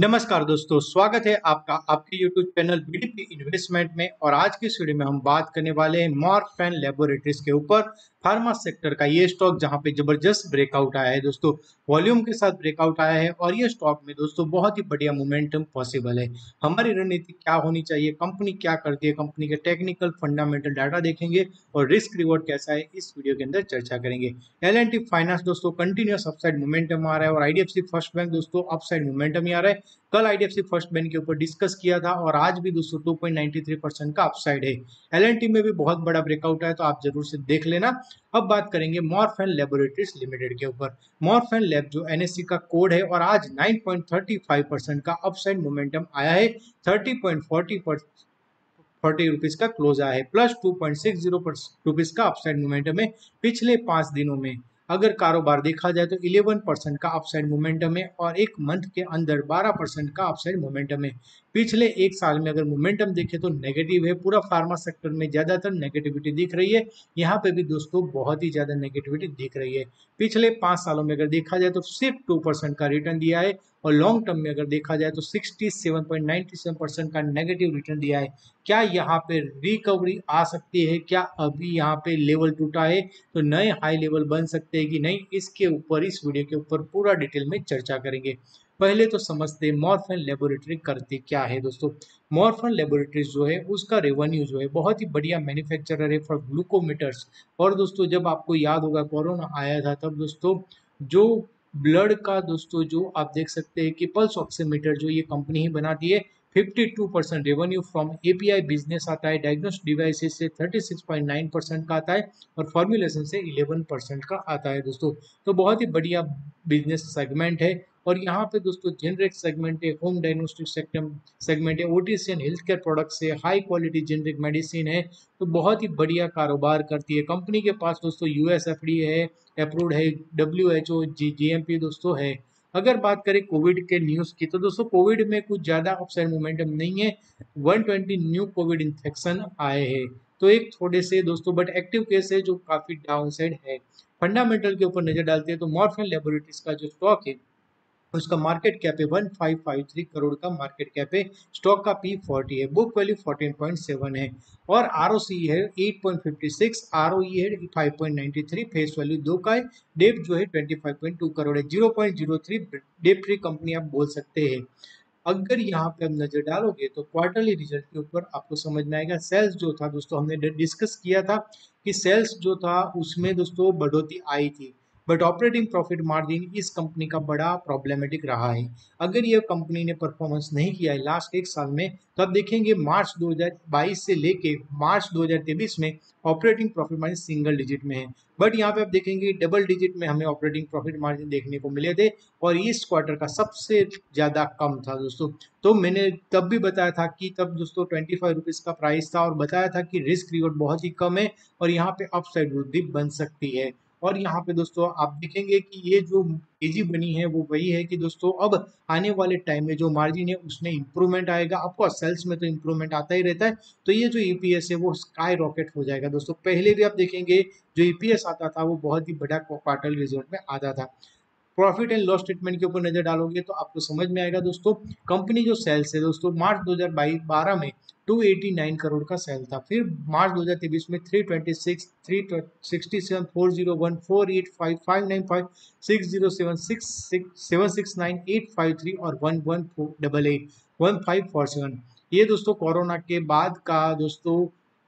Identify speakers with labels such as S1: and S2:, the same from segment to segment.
S1: नमस्कार दोस्तों, स्वागत है आपका, आपके YouTube चैनल बीडीपी इन्वेस्टमेंट में और आज की वीडियो में हम बात करने वाले हैं मॉर्फेन लेबोरेटरीज के ऊपर। फार्मा सेक्टर का ये स्टॉक जहाँ पे ज़बरदस्त ब्रेकआउट आया है दोस्तों, वॉल्यूम के साथ ब्रेकआउट आया है और ये स्टॉक में दोस्तों बहुत ही बढ़िया मोमेंटम पॉसिबल है। हमारी रणनीति क्या होनी चाहिए, कंपनी क्या करती है, कंपनी के टेक्निकल फंडामेंटल डाटा देखेंगे और रिस्क रिवॉर्ड कैसा है, इस वीडियो के अंदर चर्चा करेंगे। एल फाइनेंस दोस्तों कंटिन्यूस अपसाइड मोमेंटम आ रहा है और आईडीएफसी फ़र्स्ट बैंक दोस्तों अपसाइड मोमेंटम ही आ रहा है। कल आईडीएफसी फ़र्स्ट बैंक के ऊपर डिस्कस किया था और आज भी दोस्तों 2.93 परसेंट का अपसाइड है। एल में भी बहुत बड़ा ब्रेकआउट है तो आप ज़रूर से देख लेना। अब बात करेंगे मॉर्फेन लेबोरेटरीज लिमिटेड के ऊपर। मॉर्फेन लैब जो एनएससी का कोड है और आज 9.35 परसेंट का अपसाइड मोमेंटम आया है। 30.40 पॉइंट फोर्टी रुपीज़ का क्लोज आया है। Plus two point six zero का अपसाइड मोमेंटम है। पिछले पाँच दिनों में अगर कारोबार देखा जाए तो 11 परसेंट का अपसाइड मोमेंटम है और एक मंथ के अंदर 12 परसेंट का अपसाइड मोमेंटम है। पिछले एक साल में अगर मोमेंटम देखें तो नेगेटिव है, पूरा फार्मा सेक्टर में ज़्यादातर नेगेटिविटी दिख रही है। यहाँ पे भी दोस्तों बहुत ही ज़्यादा नेगेटिविटी दिख रही है। पिछले पाँच सालों में अगर देखा जाए तो सिर्फ़ टू का रिटर्न दिया है। और लॉन्ग टर्म में अगर देखा जाए तो 67.97 परसेंट का नेगेटिव रिटर्न दिया है। क्या यहाँ पे रिकवरी आ सकती है? क्या अभी यहाँ पे लेवल टूटा है? तो नए हाई लेवल बन सकते हैं कि नहीं? इसके ऊपर, इस वीडियो के ऊपर पूरा डिटेल में चर्चा करेंगे। पहले तो समझते मॉर्फन लेबोरेटरी करती क्या है दोस्तों? मॉर्फन लेबोरेटरीज जो है, उसका रेवेन्यू जो है बहुत ही बढ़िया मैन्युफैक्चरर है फॉर ग्लूकोमीटर्स और दोस्तों, जब आपको याद होगा कोरोना आया था तब दोस्तों, जो ब्लड का दोस्तों जो आप देख सकते हैं कि पल्स ऑक्सीमीटर जो ये कंपनी ही बनाती है 52 percent revenue from API business आता है डायग्नोस्ट डिवाइसेस से 36.9 परसेंट का आता है और फॉर्मुलेशन से 11 परसेंट का आता है दोस्तों। तो बहुत ही बढ़िया बिज़नेस सेगमेंट है। और यहाँ पे दोस्तों जेनरिक सेगमेंट है होम डायग्नोस्टिक सेगमेंट है OTC and health care products है हाई क्वालिटी जेनरिक मेडिसिन है तो बहुत ही बढ़िया कारोबार करती है। कंपनी के पास दोस्तों यूएस एफ़ डी है अप्रूव्ड है W H O G G M P दोस्तों है। अगर बात करें कोविड के न्यूज़ की तो दोस्तों कोविड में कुछ ज़्यादा अपसाइड मोमेंटम नहीं है 120 न्यू कोविड इन्फेक्शन आए हैं। तो एक थोड़े से दोस्तों बट एक्टिव केस है जो काफ़ी डाउन साइड है। फंडामेंटल के ऊपर नज़र डालते हैं तो मॉर्फिन लेबोरेटरीज का जो स्टॉक है उसका मार्केट कैप है 1553 करोड़ का मार्केट कैप है। स्टॉक का पी 40 है बुक वैल्यू 14.7 है। और आरओसी है 8.56 आरओई है 5.93 फेस वैल्यू दो का है। डेप जो है 25.2 करोड़ है। 0.03 डेप फ्री कंपनी आप बोल सकते हैं। अगर यहाँ पे आप नज़र डालोगे तो क्वार्टरली रिज़ल्ट के ऊपर आपको समझ में आएगा। सेल्स जो था दोस्तों, हमने डिस्कस किया था कि सेल्स जो था उसमें दोस्तों बढ़ोतरी आई थी। बट ऑपरेटिंग प्रॉफिट मार्जिन इस कंपनी का बड़ा प्रॉब्लमेटिक रहा है। अगर यह कंपनी ने परफॉर्मेंस नहीं किया है लास्ट एक साल में तो आप देखेंगे मार्च 2022 से लेके मार्च 2023 में operating profit margin single digit में है। बट यहाँ पे आप देखेंगे डबल डिजिट में हमें ऑपरेटिंग प्रॉफिट मार्जिन देखने को मिले थे और इस क्वार्टर का सबसे ज़्यादा कम था दोस्तों। तो मैंने तब भी बताया था कि तब दोस्तों ट्वेंटी फाइव रुपीज़ का प्राइस था और बताया था कि रिस्क रिवॉर्ड बहुत ही कम है और यहाँ पे अपसाइड वृद्धि बन सकती है। और यहाँ पे दोस्तों, आप देखेंगे कि ये जो तेज़ी बनी है, वो वही है कि दोस्तों, अब आने वाले टाइम में जो मार्जिन है, उसमें इंप्रूवमेंट आएगा। आपको सेल्स में तो इंप्रूवमेंट आता ही रहता है। तो ये जो ईपीएस है, वो स्काई रॉकेट हो जाएगा। दोस्तों, पहले भी आप देखेंगे, जो ईपीएस आता था, वो बहुत ही बड़ा क्वार्टर रिज़ल्ट में आता था। प्रॉफिट एंड लॉस स्टेटमेंट के ऊपर नज़र डालोगे तो आपको समझ में आएगा दोस्तों कंपनी जो सेल्स है दोस्तों मार्च 2012 में 289 करोड़ का सेल था। फिर मार्च 2023 में 326, 367, 401, 485, 595, 6076, 769, 853 और 1188, 1547 ये दोस्तों कोरोना के बाद का दोस्तों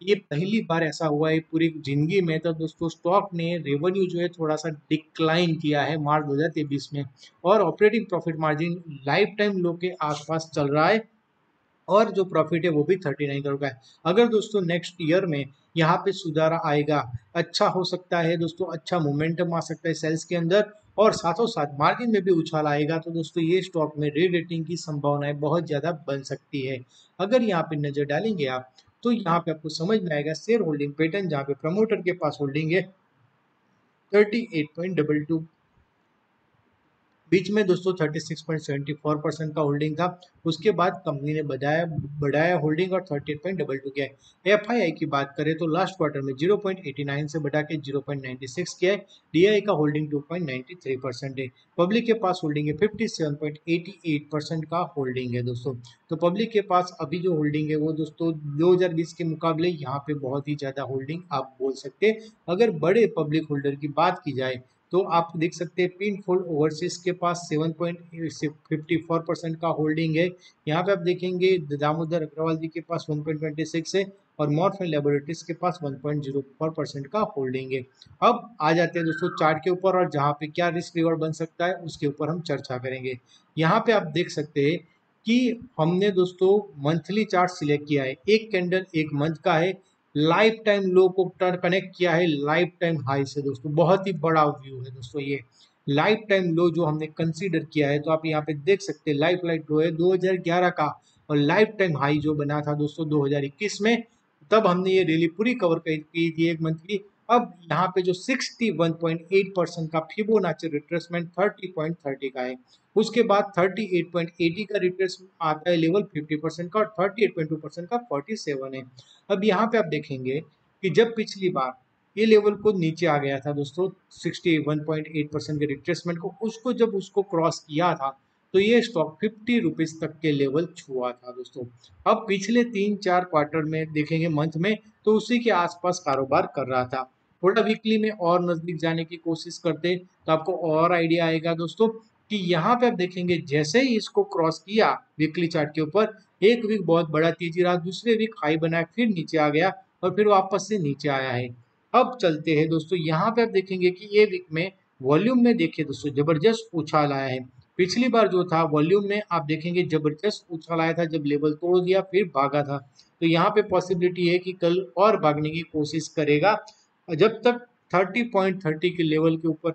S1: ये पहली बार ऐसा हुआ है पूरी ज़िंदगी में। तो दोस्तों स्टॉक ने रेवेन्यू जो है थोड़ा सा डिक्लाइन किया है मार्च 2023 में और operating profit margin life time low के आसपास चल रहा है और जो प्रॉफिट है वो भी थर्टी नाइन करोड़ का है। अगर दोस्तों नेक्स्ट ईयर में यहाँ पे सुधार आएगा अच्छा हो सकता है दोस्तों अच्छा मोमेंटम आ सकता है सेल्स के अंदर और साथों साथ मार्जिन में भी उछाल आएगा। तो दोस्तों, ये स्टॉक में रे रेटिंग की संभावनाएँ बहुत ज़्यादा बन सकती है। अगर यहाँ पे नज़र डालेंगे आप तो यहाँ पे आपको समझ में आएगा शेयर होल्डिंग पैटर्न जहाँ पे प्रमोटर के पास होल्डिंग है thirty eight point double two बीच में दोस्तों 36.74 परसेंट का होल्डिंग था। उसके बाद कंपनी ने बढ़ाया बढ़ाया होल्डिंग और 38.22 किया है। एफआईआई की बात करें तो लास्ट क्वार्टर में 0.89 से बढ़ा के 0.96 किया है। डीआई का होल्डिंग 2.93 परसेंट है। पब्लिक के पास होल्डिंग है 57.88 परसेंट का होल्डिंग है दोस्तों। तो पब्लिक के पास अभी जो होल्डिंग है वो दोस्तों 2020 के मुकाबले यहाँ पे बहुत ही ज़्यादा होल्डिंग आप बोल सकते अगर बड़े पब्लिक होल्डर की बात की जाए तो आप देख सकते हैं पिन फोल्ड ओवरसीज के पास 7.54 परसेंट का होल्डिंग है। यहाँ पे आप देखेंगे दामोदर अग्रवाल जी के पास 1.26 है और मॉर्फिन लेबोरेटरीज के पास 1.04 परसेंट का होल्डिंग है। अब आ जाते हैं दोस्तों चार्ट के ऊपर और जहाँ पे क्या रिस्क रिवॉर्ड बन सकता है उसके ऊपर हम चर्चा करेंगे। यहाँ पे आप देख सकते हैं कि हमने दोस्तों मंथली चार्ट सिलेक्ट किया है। एक कैंडल एक मंथ का है। लाइफ टाइम लो को कनेक्ट किया है लाइफ टाइम हाई से दोस्तों, बहुत ही बड़ा व्यू है दोस्तों ये। लाइफ टाइम लो जो हमने कंसीडर किया है तो आप यहाँ पे देख सकते हैं लाइफ लाइट लो है 2011 का, और लाइफ टाइम हाई जो बना था दोस्तों 2021 में, तब हमने ये रैली पूरी कवर की थी एक मंथ की अब यहाँ पे जो 61.8 परसेंट का फिबोनाची रिट्रेसमेंट 30.30 का है, उसके बाद 38.80 का रिट्रेसमेंट आता है लेवल 50 परसेंट का और 38.2 परसेंट का 47 है। अब यहाँ पे आप देखेंगे कि जब पिछली बार ये लेवल को नीचे आ गया था दोस्तों 61.8 परसेंट के रिट्रेसमेंट को, उसको जब उसको क्रॉस किया था तो ये स्टॉक फिफ्टी रुपीज़ तक के लेवल छुआ था दोस्तों। अब पिछले तीन चार क्वार्टर में देखेंगे मंथ में तो उसी के आसपास कारोबार कर रहा था। थोड़ा वीकली में और नज़दीक जाने की कोशिश करते तो आपको और आइडिया आएगा दोस्तों कि यहाँ पे आप देखेंगे जैसे ही इसको क्रॉस किया वीकली चार्ट के ऊपर, एक वीक बहुत बड़ा तेज़ी रहा, दूसरे वीक हाई बनाया फिर नीचे आ गया और फिर वापस से नीचे आया है। अब चलते हैं दोस्तों, यहाँ पे आप देखेंगे कि ये वीक में वॉल्यूम में देखिए दोस्तों, ज़बरदस्त उछाल आया है। पिछली बार जो था वॉल्यूम में आप देखेंगे ज़बरदस्त उछाल आया था, जब लेवल तोड़ दिया, फिर भागा था। तो यहाँ पे पॉसिबिलिटी है कि कल और भागने की कोशिश करेगा। जब तक 30.30 के लेवल के ऊपर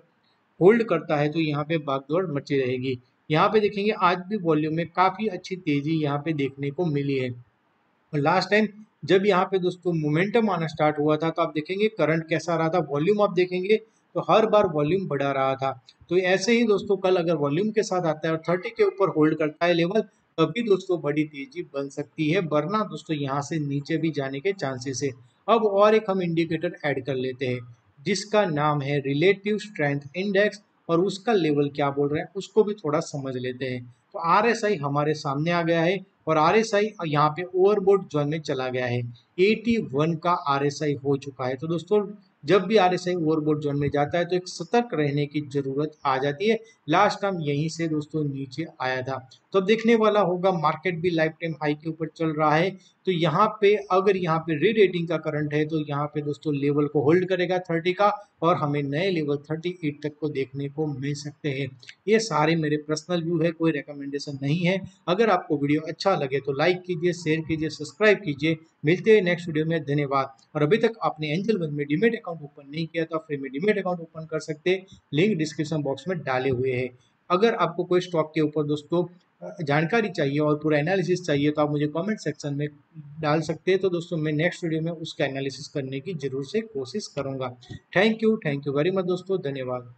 S1: होल्ड करता है तो यहाँ पे भागदौड़ मची रहेगी। यहाँ पे देखेंगे, आज भी वॉल्यूम में काफ़ी अच्छी तेज़ी यहाँ पे देखने को मिली है। और लास्ट टाइम जब यहाँ पे दोस्तों मोमेंटम आना स्टार्ट हुआ था तो आप देखेंगे करंट कैसा रहा था। वॉल्यूम आप देखेंगे तो हर बार वॉल्यूम बढ़ा रहा था। तो ऐसे ही दोस्तों कल अगर वॉल्यूम के साथ आता है और थर्टी के ऊपर होल्ड करता है लेवल तभी दोस्तों बड़ी तेज़ी बन सकती है, वरना दोस्तों यहाँ से नीचे भी जाने के चांसेस है। अब और एक हम इंडिकेटर ऐड कर लेते हैं, जिसका नाम है रिलेटिव स्ट्रेंथ इंडेक्स और उसका लेवल क्या बोल रहे हैं, उसको भी थोड़ा समझ लेते हैं। तो आरएसआई हमारे सामने आ गया है और आर एस आई यहाँ पे ओवरबोर्ड जोन में चला गया है। 81 का आरएसआई हो चुका है। तो दोस्तों जब भी R S I overbought zone में जाता है तो एक सतर्क रहने की ज़रूरत आ जाती है। लास्ट टाइम यहीं से दोस्तों नीचे आया था। तो देखने वाला होगा मार्केट भी लाइफ टाइम हाई के ऊपर चल रहा है। तो यहाँ पे अगर यहाँ पे री रेटिंग का करंट है तो यहाँ पे दोस्तों लेवल को होल्ड करेगा थर्टी का और हमें नए लेवल थर्टी एट तक को देखने को मिल सकते हैं। ये सारे मेरे पर्सनल व्यू है, कोई रिकमेंडेशन नहीं है। अगर आपको वीडियो अच्छा लगे तो लाइक कीजिए शेयर कीजिए सब्सक्राइब कीजिए। मिलते हैं नेक्स्ट वीडियो में। धन्यवाद। और अभी तक आपने एंजल वन में डिमेट अकाउंट ओपन नहीं किया तो आप फ्री में डिमेट अकाउंट ओपन कर सकते लिंक डिस्क्रिप्शन बॉक्स में डाले हुए हैं। अगर आपको कोई स्टॉक के ऊपर दोस्तों जानकारी चाहिए और पूरा एनालिसिस चाहिए तो आप मुझे कमेंट सेक्शन में डाल सकते हैं। तो दोस्तों, मैं नेक्स्ट वीडियो में उसका एनालिसिस करने की ज़रूर से कोशिश करूँगा। Thank you thank you very much दोस्तों, धन्यवाद।